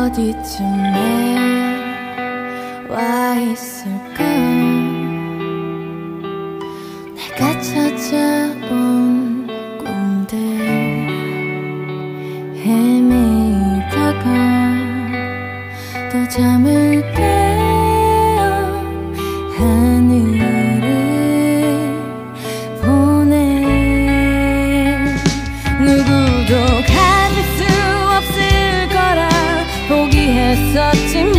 어디쯤에 와 있을까? 내가 찾아온 꿈들 헤매다가 또 잠을 깨 누구도 가질 수 없을 거라 포기했었지만